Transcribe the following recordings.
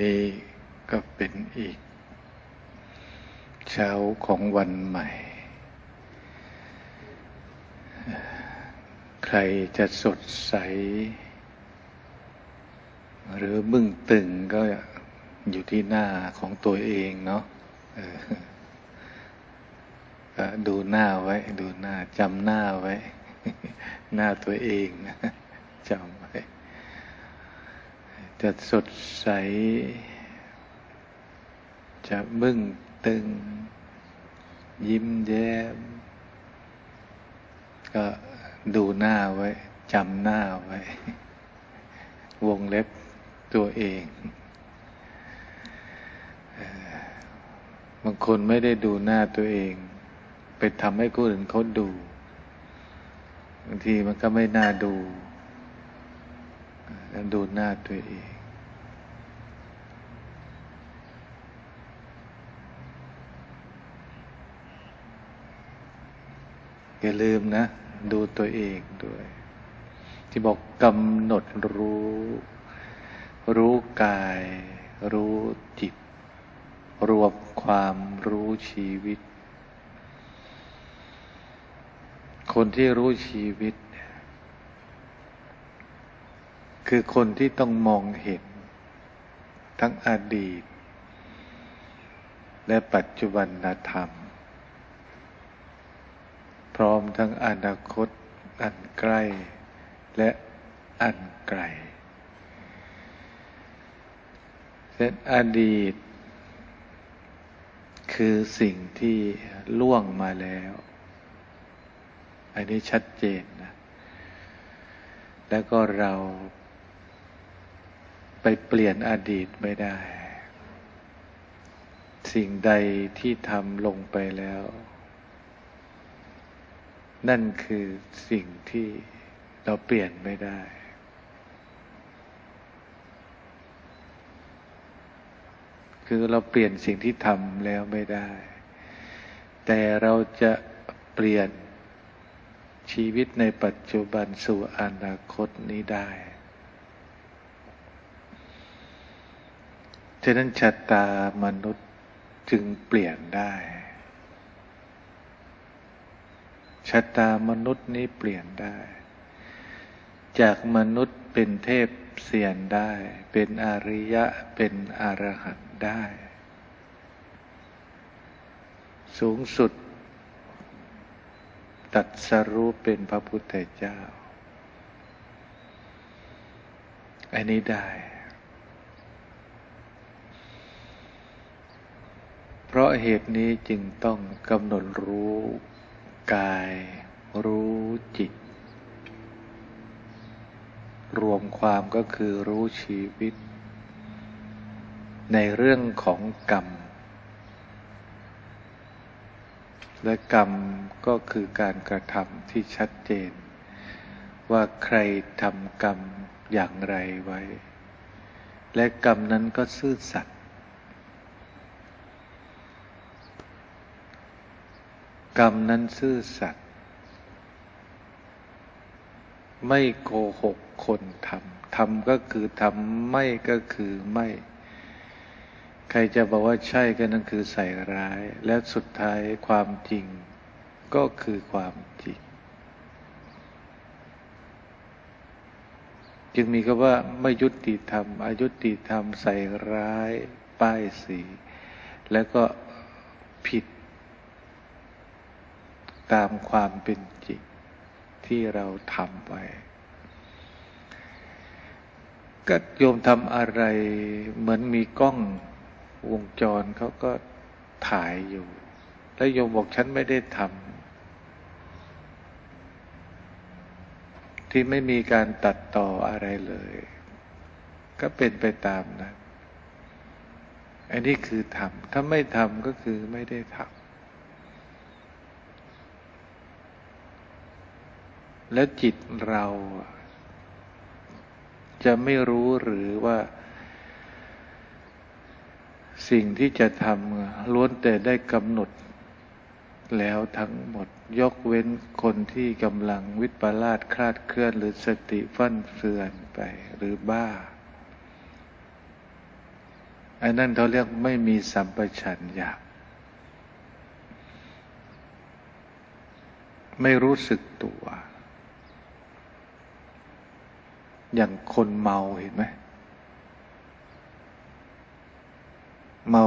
นี้ก็เป็นอีก เช้าของวันใหม่ ใครจะสดใส หรือบึ้งตึงก็อยู่ที่หน้าของตัวเองเนาะดูหน้าไว้ ดูหน้าจำหน้าไว้ หน้าตัวเองจำ จะสดใส จะบึ้งตึง ยิ้มแย้ม ก็ดูหน้าไว้จำหน้าไว้ วงเล็บตัวเองบางคนไม่ได้ดูหน้าตัวเอง ไปทำให้คนอื่นเขาดูบางทีมันก็ไม่น่าดูดูหน้าตัวเอง อย่าลืมนะ ดูตัวเองด้วย ที่บอกกำหนดรู้ รู้กาย รู้จิต รวมความรู้ชีวิต คนที่รู้ชีวิต คือคนที่ต้องมองเห็น ทั้งอดีต และปัจจุบันธรรม พร้อมทั้งอนาคตอันใกล้ และอันไกลเช่นอดีต คือสิ่งที่ล่วงมาแล้ว อันนี้ชัดเจนนะ แล้วก็เราไปเปลี่ยนอดีตไม่ได้ สิ่งใดที่ทำลงไปแล้ว นั่นคือสิ่งที่เราเปลี่ยนไม่ได้ คือเราเปลี่ยนสิ่งที่ทำแล้วไม่ได้ แต่เราจะเปลี่ยนชีวิตในปัจจุบันสู่อนาคตนี้ได้ฉะนั้นชะตามนุษย์จึงเปลี่ยนได้ ชะตามนุษย์นี้เปลี่ยนได้ จากมนุษย์เป็นเทพเสียนได้ เป็นอริยะเป็นอรหันต์ได้ สูงสุด ตัดสรู้เป็นพระพุทธเจ้า อันนี้ได้ เพราะเหตุนี้จึงต้องกำหนดรู้ กายรู้จิต รวมความก็คือรู้ชีวิต ในเรื่องของกรรม และกรรมก็คือการกระทำที่ชัดเจน ว่าใครทำกรรมอย่างไรไว้ และกรรมนั้นก็ซื่อสัตย์ กรรมนั้นซื่อสัตย์ไม่โกหกคนทำทำก็คือทำไม่ก็คือไม่ ใครจะบอกว่าใช่ก็นั่นคือใส่ร้าย และสุดท้ายความจริงก็คือความจริง จึงมีคำว่าไม่ยุติธรรมอายุติธรรมใส่ร้าย ป้ายสี แล้วก็ผิด ตามความเป็นจริงที่เราทำไว้ก็โยมทำอะไร เหมือนมีกล้องวงจรเขาก็ถ่ายอยู่ แล้วโยมบอกฉันไม่ได้ทำที่ไม่มีการตัดต่ออะไรเลย ก็เป็นไปตามนะั้นอันนี้คือทำถ้าไม่ทำก็คือไม่ได้ทำ แล้วจิตเราจะไม่รู้หรือว่า สิ่งที่จะทำล้วนแต่ได้กำหนด แล้วทั้งหมดยกเว้นคนที่กำลังวิปลาสคลาดเคลื่อน หรือสติฟั่นเฟือนไปหรือบ้าอันนั้นเขาเรียกไม่มีสัมปชัญญะไม่รู้สึกตัว อย่างคนเมาเห็นไหมเมา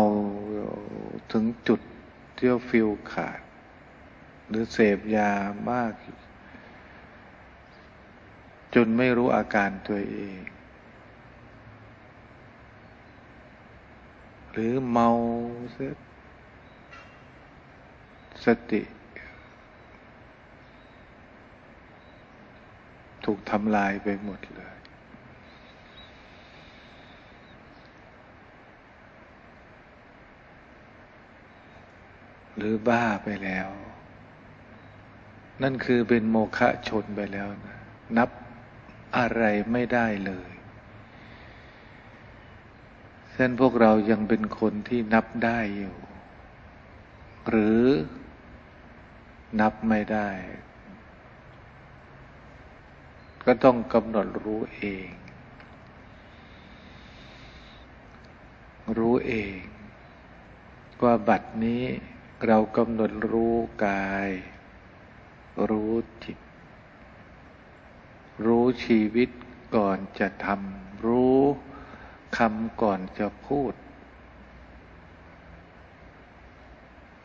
ถึงจุดเที่ยวฟิลขาด หรือเสพยามาก จนไม่รู้อาการตัวเอง หรือเมาสติ ถูกทำลายไปหมดเลย หรือบ้าไปแล้ว นั่นคือเป็นโมฆะชนไปแล้วนะนับอะไรไม่ได้เลยเช่นพวกเรายังเป็นคนที่นับได้อยู่ หรือนับไม่ได้ ก็ต้องกำหนดรู้เอง รู้เองว่าบัดนี้ เรากำหนดรู้กาย รู้จิต รู้ชีวิตก่อนจะทำรู้คำก่อนจะพูด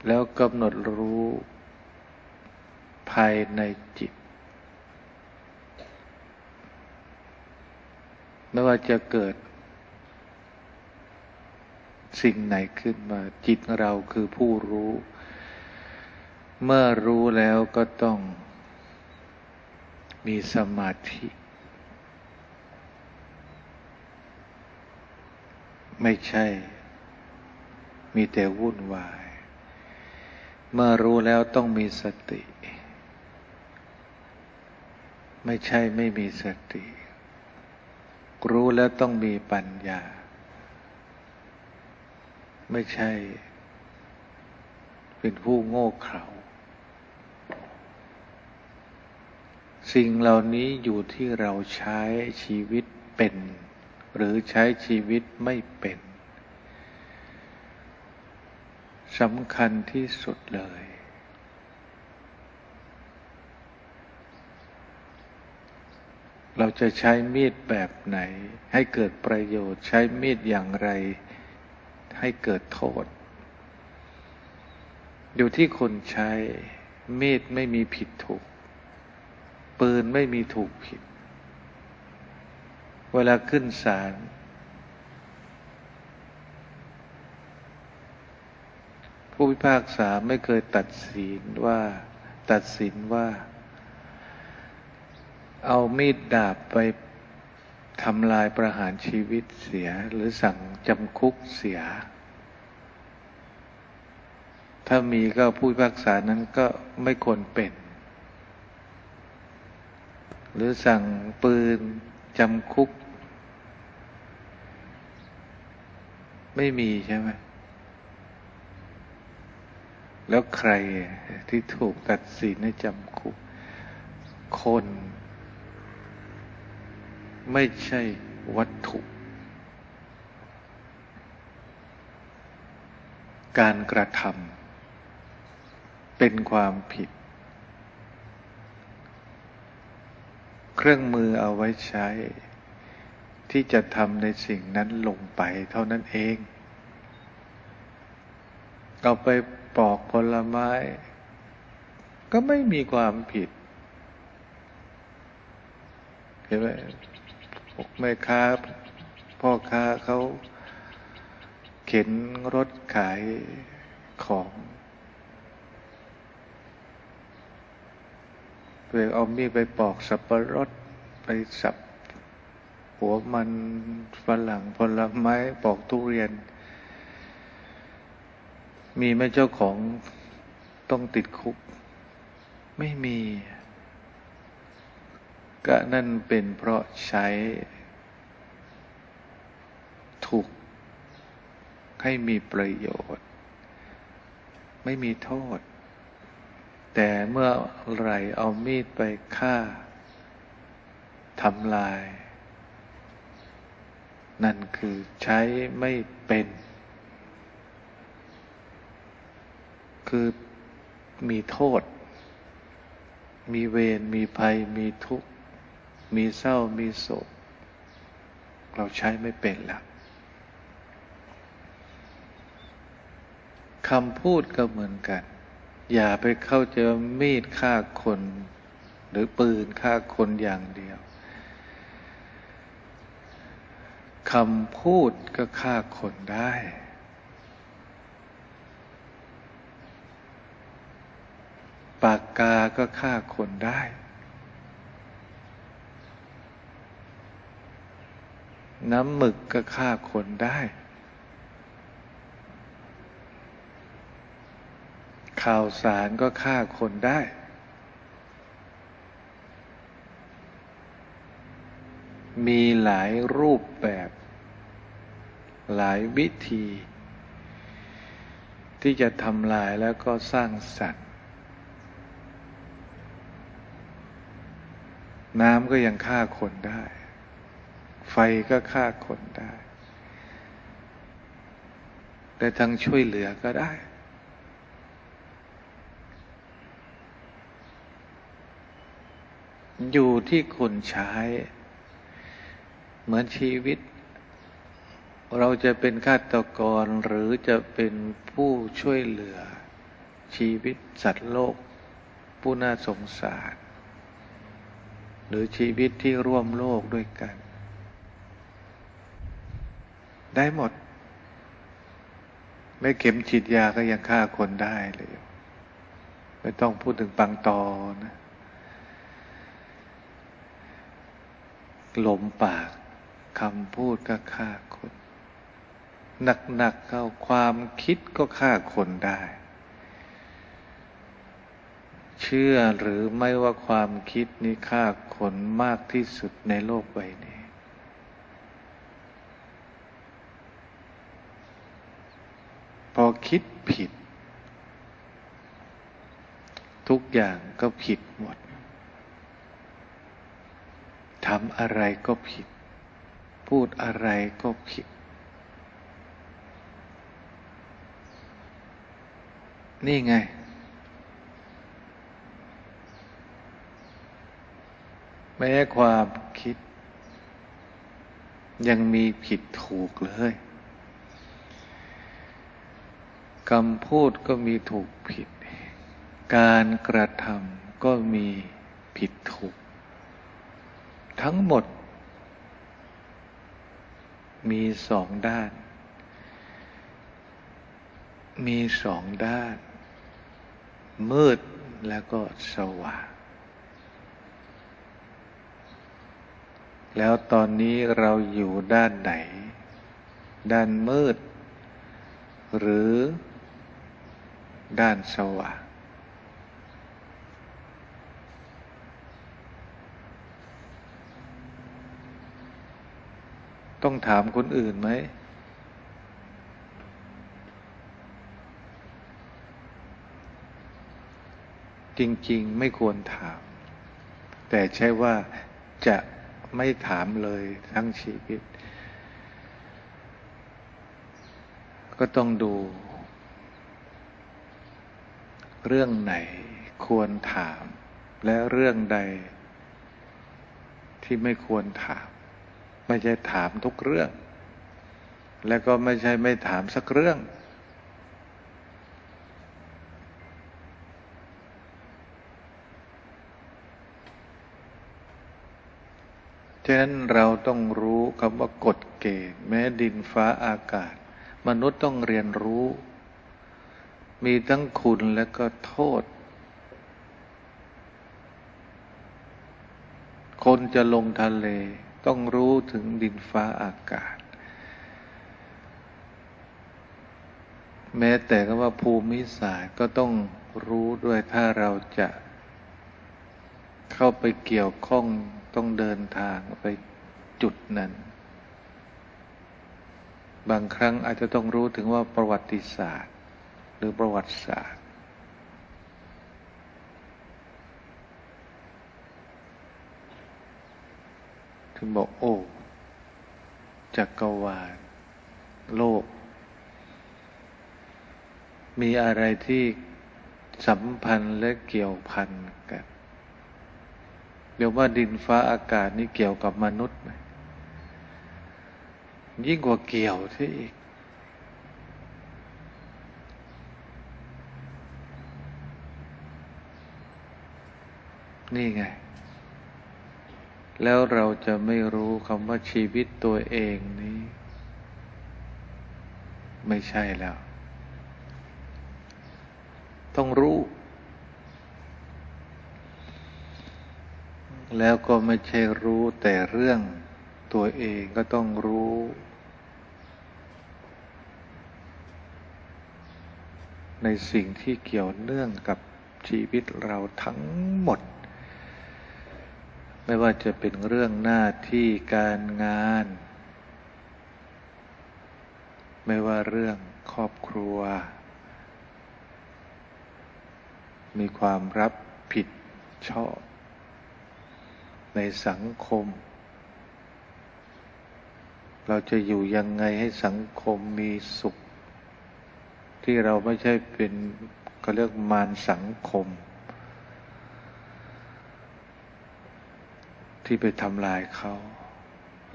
แล้วกำหนดรู้ภายในจิต ไม่ว่าจะเกิด สิ่งไหนขึ้นมา จิตเราคือผู้รู้ เมื่อรู้แล้วก็ต้องมีสมาธิ ไม่ใช่ มีแต่วุ่นวาย เมื่อรู้แล้วต้องมีสติ ไม่ใช่ไม่มีสติ รู้แล้วต้องมีปัญญา ไม่ใช่ เป็นผู้โง่เขลาสิ่งเหล่านี้อยู่ที่เราใช้ชีวิตเป็น หรือใช้ชีวิตไม่เป็นสำคัญที่สุดเลย เราจะใช้มีดแบบไหน ให้เกิดประโยชน์ใช้มีดอย่างไร ให้เกิดโทษ อยู่ที่คนใช้ มีดไม่มีผิดถูก ปืนไม่มีถูกผิด เวลาขึ้นศาลผู้พิพากษาไม่เคยตัดสินว่า ตัดสินว่า เอามีดดาบไป ทำลายประหารชีวิตเสียหรือสั่งจำคุกเสีย ถ้ามีก็ผู้พิพากษานั้นก็ไม่ควรเป็น หรือสั่งปืนจำคุก ไม่มีใช่ไหมแล้วใครที่ถูกตัดสินให้จำคุกคน ไม่ใช่วัตถุ การกระทำเป็นความผิด เครื่องมือเอาไว้ใช้ ที่จะทำในสิ่งนั้นลงไปเท่านั้นเอง เอาไปปอกผลไม้ ก็ไม่มีความผิดเห็นไหม แม่ค้า พ่อค้าเขาเข็นรถขายของเพื่อเอามีดไปปอกสับปะรดไปสับ หัวมันฝรั่งผลไม้ปอกทุเรียน มีไหมเจ้าของต้องติดคุก ไม่มี ก็นั่นเป็นเพราะใช้ถูกให้มีประโยชน์ ไม่มีโทษ แต่เมื่อไรเอามีดไปฆ่าทำลายนนั่นคือใช้ไม่เป็น คือมีโทษ มีเวรมีภัยมีทุกข์ มีเศร้ามีโศก เราใช้ไม่เป็นแล้วคำพูดก็เหมือนกัน อย่าไปเข้าใจมีดฆ่าคน หรือปืนฆ่าคนอย่างเดียวคำพูดก็ฆ่าคนได้ ปากกาก็ฆ่าคนได้ น้ำหมึกก็ฆ่าคนได้ ข่าวสารก็ฆ่าคนได้ มีหลายรูปแบบ หลายวิธี ที่จะทำลายแล้วก็สร้างสรรค์น้ำก็ยังฆ่าคนได้ ไฟก็ฆ่าคนได้ แต่ทั้งช่วยเหลือก็ได้ อยู่ที่คนใช้ เหมือนชีวิต เราจะเป็นฆาตกรหรือจะเป็นผู้ช่วยเหลือ ชีวิตสัตว์โลก ผู้น่าสงสาร หรือชีวิตที่ร่วมโลกด้วยกัน ได้หมด ไม่เข็มฉีดยาก็ยังฆ่าคนได้เลย ไม่ต้องพูดถึงปังตอนะลมปากคำพูดก็ฆ่าคนหนักๆเข้าความคิดก็ฆ่าคนได้ เชื่อหรือไม่ว่าความคิดนี้ฆ่าคนมากที่สุดในโลกใบนี้ พอคิดผิด ทุกอย่างก็ผิดหมดทำอะไรก็ผิด พูดอะไรก็ผิด นี่ไง แม้ความคิด ยังมีผิดถูกเลย คำพูดก็มีถูกผิด การกระทำก็มีผิดถูก ทั้งหมด มีสองด้าน มีสองด้าน มืดแล้วก็สว่าง แล้วตอนนี้เราอยู่ด้านไหน ด้านมืด หรือ ด้านสว่าง ต้องถามคนอื่นไหม จริง ๆ ไม่ควรถาม แต่ใช่ว่าจะไม่ถามเลยทั้งชีวิต ก็ต้องดู เรื่องไหนควรถาม และเรื่องใด ที่ไม่ควรถาม ไม่ใช่ถามทุกเรื่อง และก็ไม่ใช่ไม่ถามสักเรื่อง ฉะนั้นเราต้องรู้คำว่ากฎเกณฑ์ แม้ดินฟ้าอากาศ มนุษย์ต้องเรียนรู้ มีทั้งคุณและก็โทษ คนจะลงทะเลต้องรู้ถึงดินฟ้าอากาศ แม้แต่ก็ว่าภูมิศาสตร์ก็ต้องรู้ด้วยถ้าเราจะเข้าไปเกี่ยวข้องต้องเดินทางไปจุดนั้น บางครั้งอาจจะต้องรู้ถึงว่าประวัติศาสตร์ รือประวัติศาสตร์ ถึงบอกโอ้จักรวาล โลก มีอะไรที่สัมพันธ์และเกี่ยวพันกันเดี๋ยวว่าดินฟ้าอากาศนี่เกี่ยวกับมนุษย์ไหมยิ่งกว่าเกี่ยวที่อีก นี่ไง แล้วเราจะไม่รู้คำว่าชีวิตตัวเองนี้ ไม่ใช่แล้ว ต้องรู้ แล้วก็ไม่ใช่รู้แต่เรื่องตัวเองก็ต้องรู้ในสิ่งที่เกี่ยวเนื่องกับชีวิตเราทั้งหมด ไม่ว่าจะเป็นเรื่องหน้าที่การงาน ไม่ว่าเรื่องครอบครัว มีความรับผิดชอบ ในสังคม เราจะอยู่ยังไงให้สังคมมีสุข ที่เราไม่ใช่เป็นก็เรียกมารสังคม ที่ไปทำลายเขา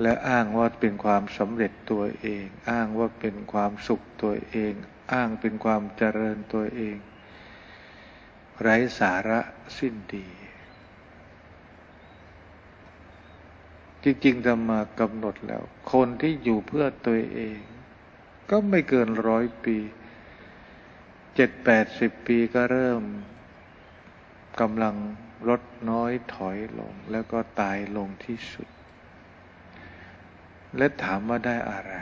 และอ้างว่าเป็นความสำเร็จตัวเอง อ้างว่าเป็นความสุขตัวเอง อ้างเป็นความเจริญตัวเอง ไร้สาระสิ้นดี จริงๆธรรมากำหนดแล้ว คนที่อยู่เพื่อตัวเอง ก็ไม่เกินร้อยปีเจ็ดแปดสิบปีก็เริ่มกำลัง ลดน้อยถอยลง แล้วก็ตายลงที่สุด และถามว่าได้อะไร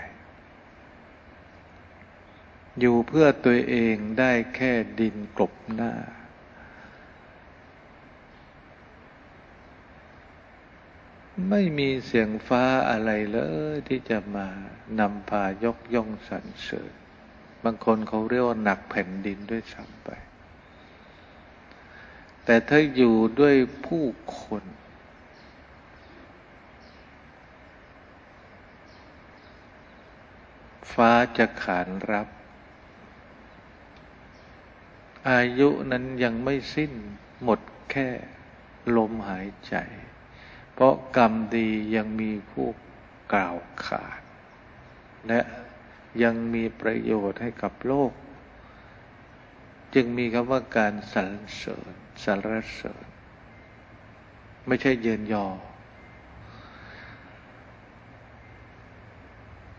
อยู่เพื่อตัวเองได้แค่ดินกลบหน้า ไม่มีเสียงฟ้าอะไรเลยที่จะมานำพายกย่องสรรเสริญบางคนเขาเรียกว่าหนักแผ่นดินด้วยซ้ำไป แต่ถ้าอยู่ด้วยผู้คน ฟ้าจะขานรับ อายุนั้นยังไม่สิ้นหมดแค่ลมหายใจ เพราะกรรมดียังมีผู้กล่าวขานและยังมีประโยชน์ให้กับโลก จึงมีคำว่าการสรรเสริญสรรเสริญ ไม่ใช่เยินยอ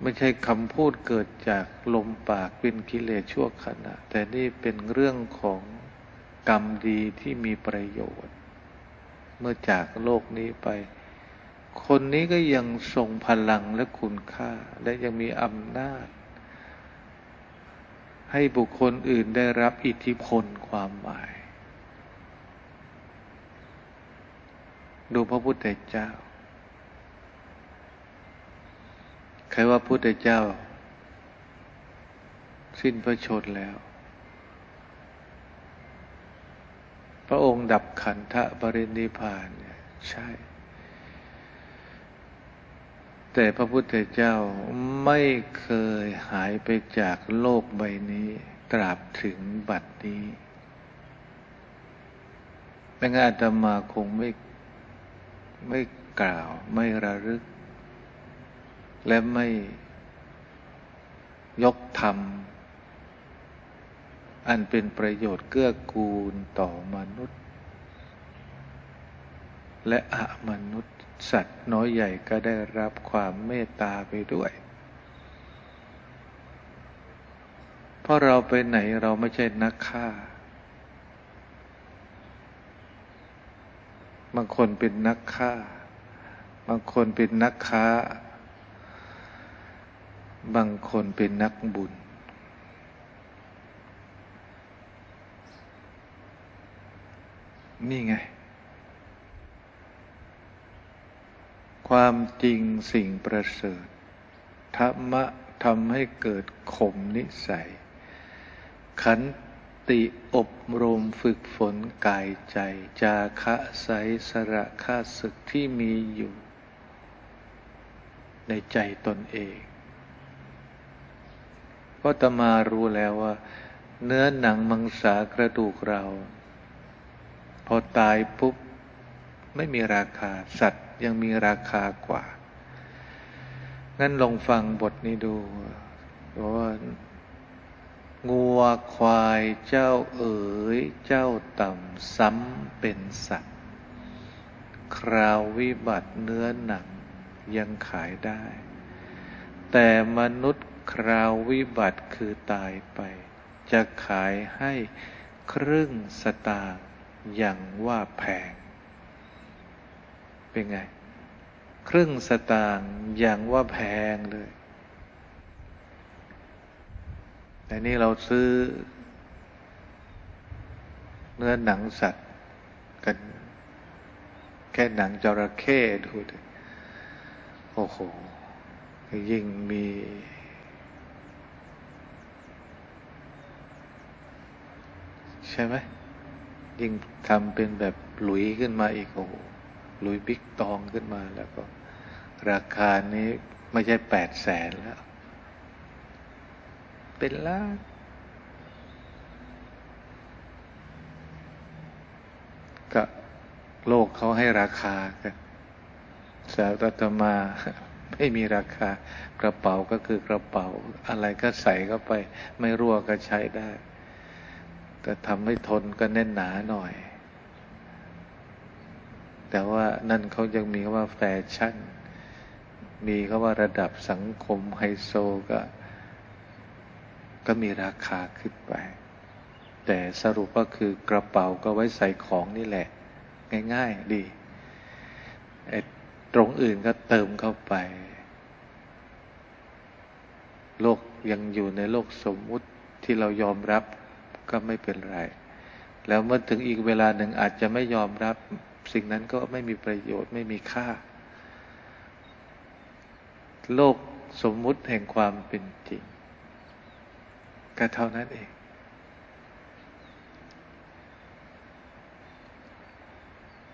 ไม่ใช่คำพูดเกิดจากลมปากเป็นกิเลสชั่วขณะ แต่นี่เป็นเรื่องของกรรมดีที่มีประโยชน์ เมื่อจากโลกนี้ไป คนนี้ก็ยังทรงพลังและคุณค่า และยังมีอำนาจ ให้บุคคลอื่นได้รับอิทธิพลความหมาย ดูพระพุทธเจ้า ใครว่าพุทธเจ้า สิ้นพระชนแล้ว พระองค์ดับขันธปรินิพานเนี่ยใช่ แต่พระพุทธเจ้าไม่เคยหายไปจากโลกใบนี้ ตราบถึงบัดนี้ไม่งั้นอาตมาคงไม่ไม่กล่าวไม่ระลึก และไม่ยกธรรม อันเป็นประโยชน์เกื้อกูลต่อมนุษย์ และอมนุษย์สัตว์น้อยใหญ่ก็ได้รับความเมตตาไปด้วย เพราะเราไปไหนเราไม่ใช่นักฆ่า บางคนเป็นนักฆ่า บางคนเป็นนักค้า บางคนเป็นนักบุญ นี่ไง ความจริงสิ่งประเสริฐธรรมะทำให้เกิดข่มนิสัย ขันติอบรมฝึกฝนกายใจ จาคะใสสระค่าศึกที่มีอยู่ ในใจตนเองเพราะตมารู้แล้วว่า เนื้อหนังมังสากระดูกเรา พอตายปุ๊บ ไม่มีราคาสัตว ยังมีราคากว่า งั้นลองฟังบทนี้ดูว่างัวควายเจ้าเอ๋ย เจ้าต่ำซ้ำเป็นสัตว์ คราววิบัติเนื้อหนังยังขายได้ แต่มนุษย์คราววิบัติคือตายไป จะขายให้ครึ่งสตางค์อย่างว่าแพง เป็นไง ครึ่งสตางค์อย่างว่าแพงเลยแต่นี่เราซื้อ เนื้อหนังสัตว์กัน แค่หนังจระเข้ดูดิโอ้โห ยิ่งมี ใช่ไหมยิ่งทำเป็นแบบหลุยขึ้นมาอีกโอ้โห ลุยบิ๊กตองขึ้นมาแล้วก็ ราคานี้ไม่ใช่แปดแสนแล้ว เป็นล้านก็โลกเขาให้ราคากันสาวรัตมา ไม่มีราคากระเป๋าก็คือกระเป๋า อะไรก็ใส่เข้าไป ไม่รั่วก็ใช้ได้ แต่ทำให้ทนก็แน่นหนาหน่อย แต่ว่านั่นเขายังมีคำว่าแฟชั่น มีคำว่าระดับสังคมไฮโซก็ ก็มีราคาขึ้นไป แต่สรุปก็คือกระเป๋าก็ไว้ใส่ของนี่แหละ ง่าย ๆ ดีตรงอื่นก็เติมเข้าไป โลกยังอยู่ในโลกสมมุติที่เรายอมรับก็ไม่เป็นไร แล้วเมื่อถึงอีกเวลาหนึ่งอาจจะไม่ยอมรับ สิ่งนั้นก็ไม่มีประโยชน์ไม่มีค่า โลกสมมุติแห่งความเป็นจริงก็เท่านั้นเอง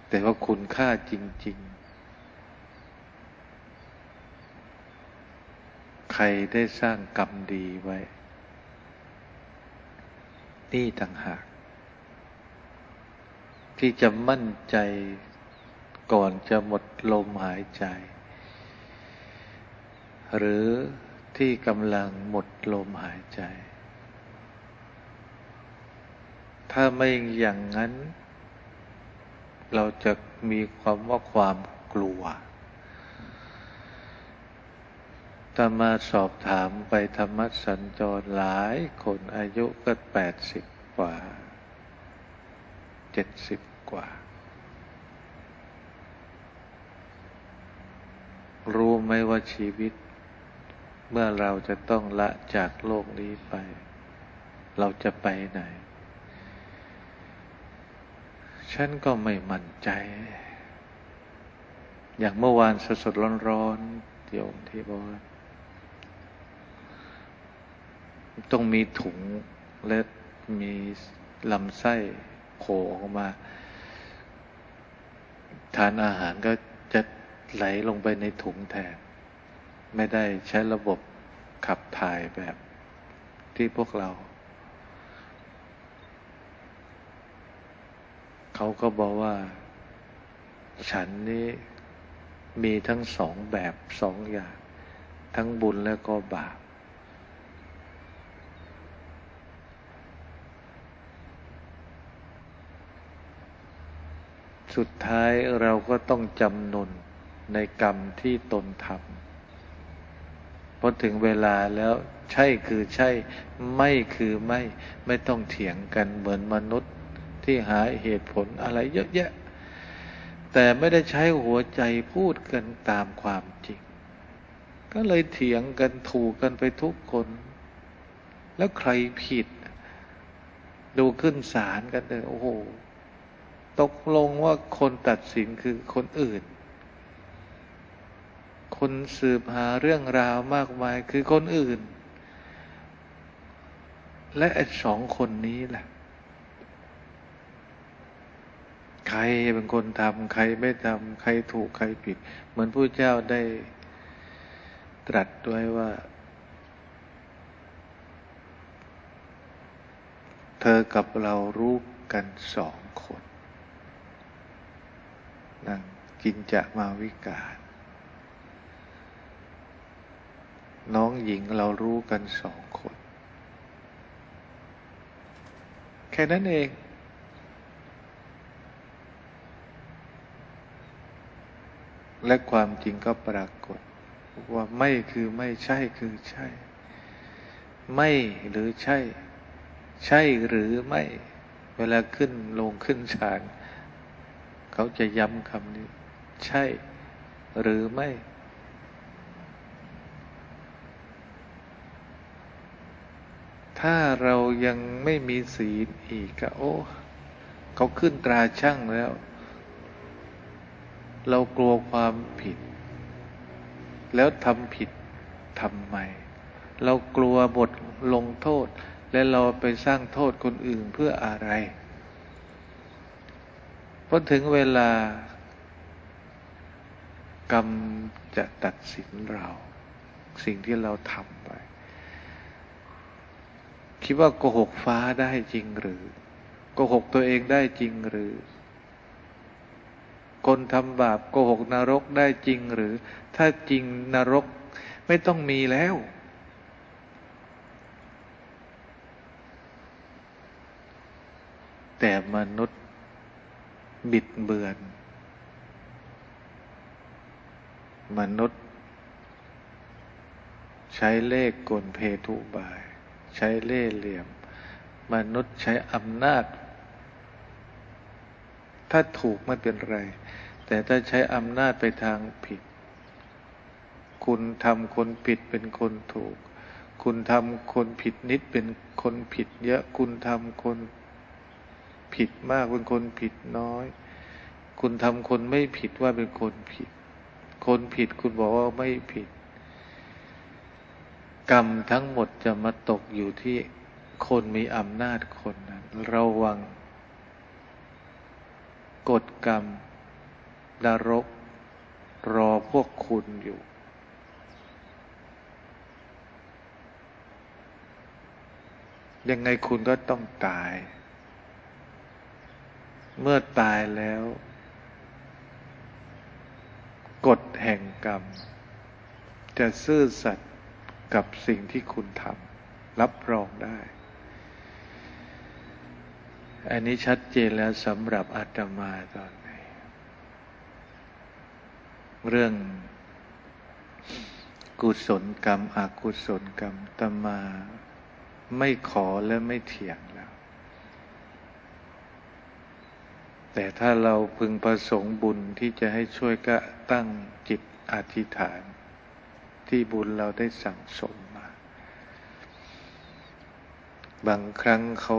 แต่ว่าคุณค่าจริง ๆ ใครได้สร้างกรรมดีไว้ นี่ต่างหาก ที่จะมั่นใจก่อนจะหมดลมหายใจ หรือที่กำลังหมดลมหายใจ ถ้าไม่อย่างนั้น เราจะมีความว่าความกลัวถ้ามาสอบถามไปธรรมสัญจรหลายคนอายุก็แปดสิบกว่าเจ็ดสิบ กว่า รู้ไหมว่าชีวิต เมื่อเราจะต้องละจากโลกนี้ไป เราจะไปไหน ฉันก็ไม่มั่นใจ อย่างเมื่อวานสดสดร้อนร้อนโยมที่บอกว่าต้องมีถุงและมีลำไส้โผล่ออกมา ทานอาหารก็จะไหลลงไปในถุงแทน ไม่ได้ใช้ระบบขับถ่ายแบบที่พวกเรา เขาก็บอกว่า ฉันนี้มีทั้งสองแบบสองอย่าง ทั้งบุญและก็บาป สุดท้ายเราก็ต้องจำนนในกรรมที่ตนทำพอถึงเวลาแล้วใช่คือใช่ ไม่คือไม่ ไม่ต้องเถียงกันเหมือนมนุษย์ที่หาเหตุผลอะไรเยอะแยะ แต่ไม่ได้ใช้หัวใจพูดกันตามความจริง ก็เลยเถียงกันถูกกันไปทุกคน แล้วใครผิด ดูขึ้นศาลกันเลยโอ้โห ตกลงว่าคนตัดสินคือคนอื่น คนสืบหาเรื่องราวมากมายคือคนอื่น และไอ้สองคนนี้แหละใครเป็นคนทำใครไม่ทำใครถูกใครผิด เหมือนผู้เจ้าได้ตรัสไว้ว่า เธอกับเรารู้กันสองคน นังกินจะมาวิการน้องหญิงเรารู้กันสองคน แค่นั้นเอง และความจริงก็ปรากฏ ว่าไม่คือไม่ใช่คือใช่ ไม่หรือใช่ ใช่หรือไม่ เวลาขึ้นลงขึ้นฌาน เขาจะย้ำคำนี้ ใช่หรือไม่ ถ้าเรายังไม่มีศีลอีกก็โอ้เขาขึ้นตราช่างแล้ว เรากลัวความผิด แล้วทำผิดทำไม เรากลัวบทลงโทษ และเราไปสร้างโทษคนอื่นเพื่ออะไร พอถึงเวลากรรมจะตัดสินเรา สิ่งที่เราทำไป คิดว่าโกหกฟ้าได้จริงหรือโกหกตัวเองได้จริงหรือ คนทำบาปโกหกนรกได้จริงหรือ ถ้าจริงนรกไม่ต้องมีแล้ว แต่มนุษย์ บิดเบือน มนุษย์ ใช้เลขกลเพทุบาย ใช้เล่เหลี่ยม มนุษย์ใช้อำนาจ ถ้าถูกไม่เป็นไร แต่ถ้าใช้อำนาจไปทางผิด คุณทำคนผิดเป็นคนถูก คุณทำคนผิดนิดเป็นคนผิดเยอะ คุณทำคน ผิดมากเป็นคนผิดน้อย คุณทำคนไม่ผิดว่าเป็นคนผิด คนผิดคุณบอกว่าไม่ผิด กรรมทั้งหมดจะมาตกอยู่ที่คนมีอำนาจคนนั้นระวัง กฎกรรมนรก รอพวกคุณอยู่ยังไงคุณก็ต้องตาย เมื่อตายแล้ว กฎแห่งกรรม จะซื่อสัตย์กับสิ่งที่คุณทำรับรองได้ อันนี้ชัดเจนแล้วสำหรับอาตมาตอนนี้ เรื่องกุศลกรรม อกุศลกรรมตมา ไม่ขอและไม่เถียง แต่ถ้าเราพึงประสงค์บุญที่จะให้ช่วยก็ตั้งจิตอธิษฐาน ที่บุญเราได้สั่งสมมา บางครั้งเขา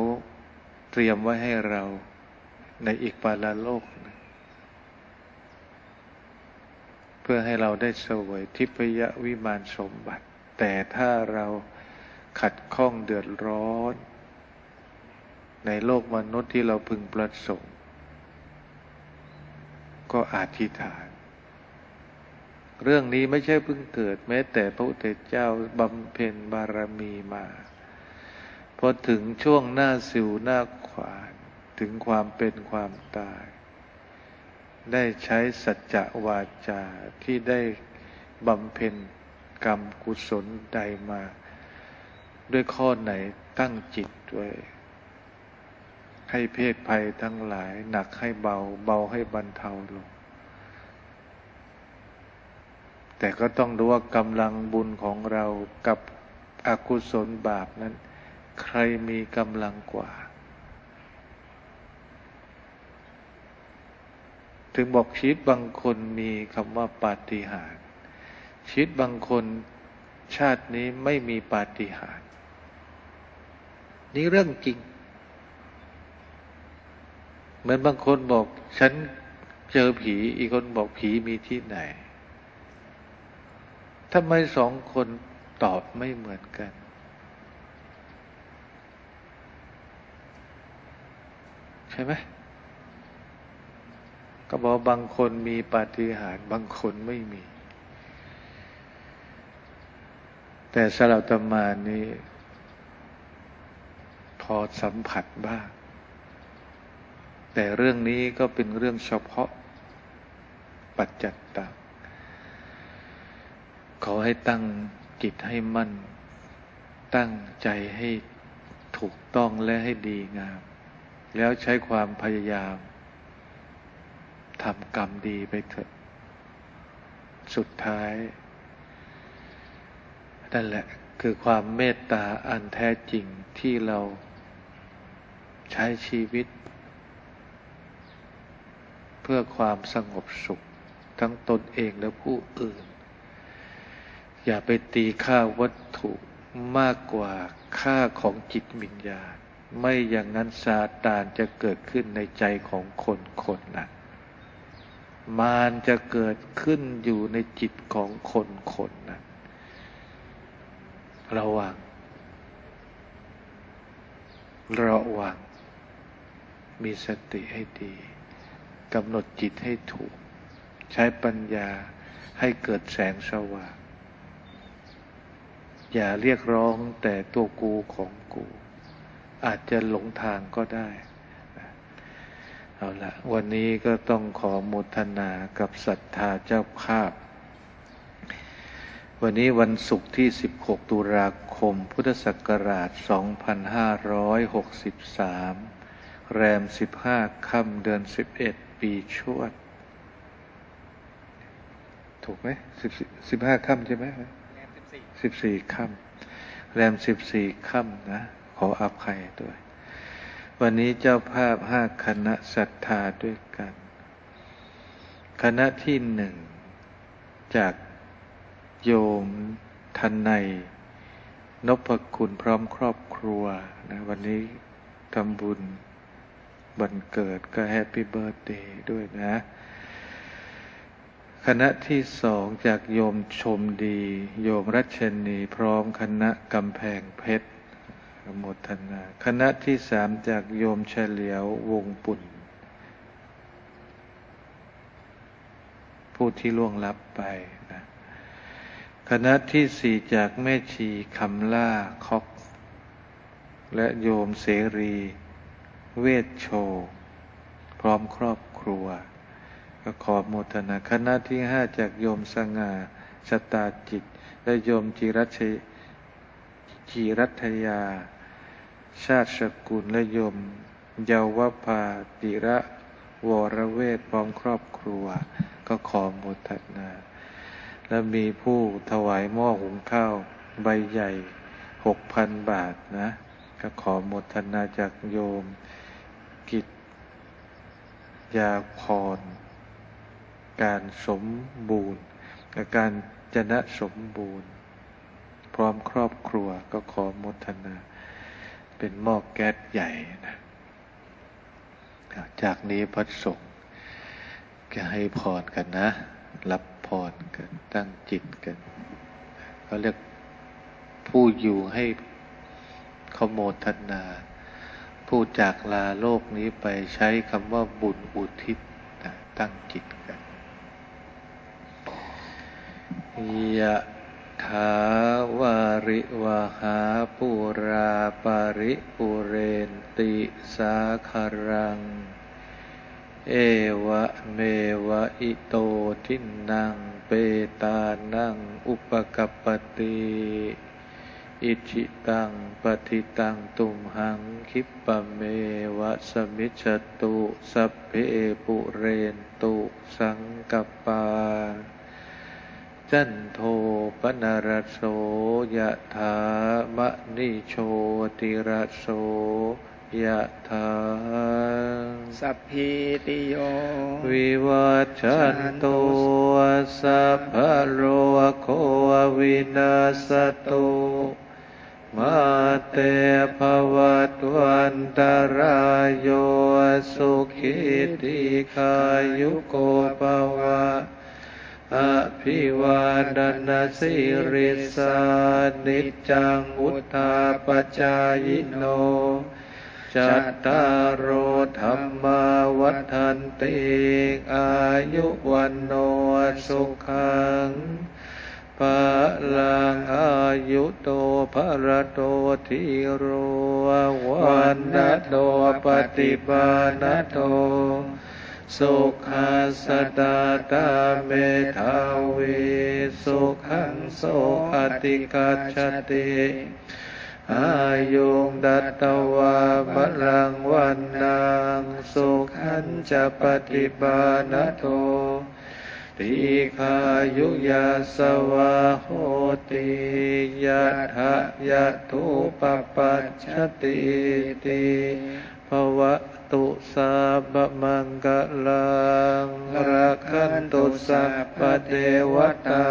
เตรียมไว้ให้เราในอีกปาลโลกนะเพื่อให้เราได้เสวยทิพยวิมานสมบัติ แต่ถ้าเราขัดข้องเดือดร้อน ในโลกมนุษย์ที่เราพึงประสงค์ ก็อธิษฐาน เรื่องนี้ไม่ใช่เพิ่งเกิดแม้แต่พระพุทธเจ้าบำเพ็ญบารมีมา พอถึงช่วงหน้าสิวหน้าขวานถึงความเป็นความตาย ได้ใช้สัจจะวาจาที่ได้บำเพ็ญกรรมกุศลใดมา ด้วยข้อไหนตั้งจิตด้วย ให้เพศภัยทั้งหลาย หนักให้เบา เบาให้บรรเทาลง แต่ก็ต้องดูว่ากำลังบุญของเรากับอกุศลบาปนั้น ใครมีกำลังกว่า ถึงบอกชีวิตบางคนมีคำว่าปาฏิหาริย์ชีวิตบางคนชาตินี้ไม่มีปาฏิหาริย์นี่เรื่องจริง เหมือนบางคนบอก ฉันเจอผี อีกคนบอกผีมีที่ไหนทำไมสองคนตอบไม่เหมือนกัน ใช่ไหมก็บอกบางคนมีปาฏิหาริย์บางคนไม่มี แต่สำหรับตมานี้ พอสัมผัสบ้าง แต่เรื่องนี้ก็เป็นเรื่องเฉพาะปัจจัตตังขอให้ตั้งจิตให้มั่น ตั้งใจให้ถูกต้องและให้ดีงาม แล้วใช้ความพยายามทำกรรมดีไปเถอะ สุดท้าย นั่นแหละคือความเมตตาอันแท้จริงที่เราใช้ชีวิต เพื่อความสงบสุข ทั้งตนเองและผู้อื่น อย่าไปตีค่าวัตถุมากกว่าค่าของจิตวิญญาณ ไม่อย่างนั้นซาตานจะเกิดขึ้นในใจของคนคนนั้นมารจะเกิดขึ้นอยู่ในจิตของคนคนนั้นระวังระวังมีสติให้ดี กำหนดจิตให้ถูก ใช้ปัญญาให้เกิดแสงสว่าง อย่าเรียกร้องแต่ตัวกูของกู อาจจะหลงทางก็ได้เอาละวันนี้ก็ต้องขอมุทนากับศรัทธาเจ้าภาพ วันนี้วันศุกร์ที่ 16 ตุลาคม พุทธศักราช 2563 แรมสิบห้าค่ำเดือนสิบเอ็ด ปีชวด ถูกไหมสิบสิบห้าค่ำใช่ไหมสิบสี่ค่ำแรมสิบสี่ค่ำนะ ขออภัยด้วยวันนี้เจ้าภาพห้าคณะศรัทธาด้วยกัน คณะที่หนึ่ง จากโยมทันในนพคุณพร้อมครอบครัวนะวันนี้ทำบุญ วันเกิดก็ happy birthday ด้วยนะ คณะที่สองจากโยมชมดี โยมรัชนีพร้อมคณะกำแพงเพชรโมทนา คณะที่สามจากโยมเฉลียววงปุ่น ผู้ที่ล่วงลับไปนะคณะที่สี่จากแม่ชีคำล่าคอกและโยมเสรี เวชโช พร้อมครอบครัว ก็ขอโมทนาคณะที่ห้าจากโยมสง่าสตาจิต และโยมจิรัชจีรัตยา ชาติสกุลและโยมเยาวภาติระวรเวทพร้อมครอบครัว ก็ขอโมทนา และมีผู้ถวายหม้อหุงข้าวใบใหญ่หกพันบาทนะ ก็ขอโมทนาจากโยม กิจยาพร การสมบูรณ์การจนะสมบูรณ์ พร้อมครอบครัวก็ขอมทนา เป็นหม้อแก๊สใหญ่นะจากนี้พระสงฆ์จะให้พรกันนะ รับพรกัน ตั้งจิตกันเขาเรียกผู้อยู่ให้ขโมทนา ผู้จากลาโลกนี้ไปใช้คำว่าบุญอุทิศตั้งจิตกันยะถาวาริวหาปุราปาริปุเรนติสาคารัง เอวะเมวะอิโตทินังเปตานังอุปกปติ อิจิตังปฏิตังตุมหังคิปะเมวะสมิจตุสัพเพปุเรนตุสังกปา จันโทปนารโสยะถามะนิโชติระโสยะถาสัพพิติโย วิวัชันตุสัพพโรโควินาสตุ มาเตภวัตวันตรายโยสุขิติขายุโกภวะอภิวาดนาสิริสานิจังอุทาปจายโนจัตตารโอธรรมาวัฏันติอายุวันโนสุขัง ปะลังอายุโตภรโตทิโรวันนะโตปฏิปานโตสุขัสดาตาเมธาวิสุขังโสอติกัจติอายุงดัตตวาบลังวันนางสุขันจะปฏิปานโต ติขายุยาสวะโหติยัตถะยัตถุปปัจฉติติภวะตุสาบมังกลังรักขันตุสัพพเทวตา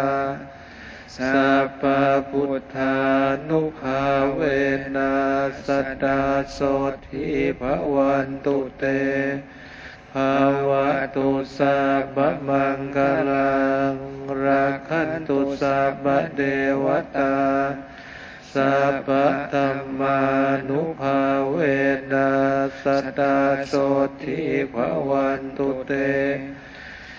สัพพพุทธานุภาเวนัสตาโสทิภวันตุเต ภาวะตุสัพพมังกลังรักขันตุสัพพเทวตาสัพพธรรมานุภาเวนัสตาโสทิภวันตุเต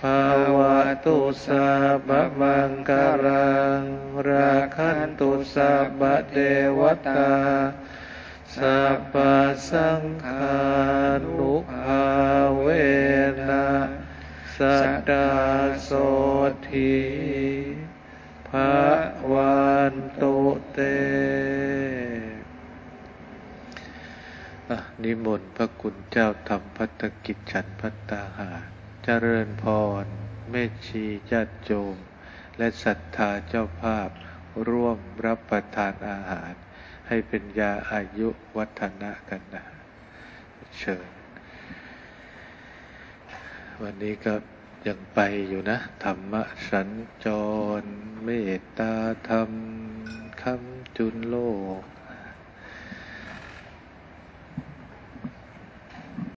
ภาวะตุสัพพมังกรังราคันตุสัพพเทวตา สัพพสังฆานุภาเวนะสัตตาโสทิภะวันตุเตะนิมนต์พระคุณเจ้าทำพัฒกิจฉันพัตตาหารเจริญพร เมชีญาติโยมและศรัทธาเจ้าภาพร่วมรับประทานอาหาร ให้เป็นยาอายุวัฒนะกันนะเชิญ วันนี้ก็ยังไปอยู่นะ ธรรมสัญจร เมตตาธรรมคำจุนโลก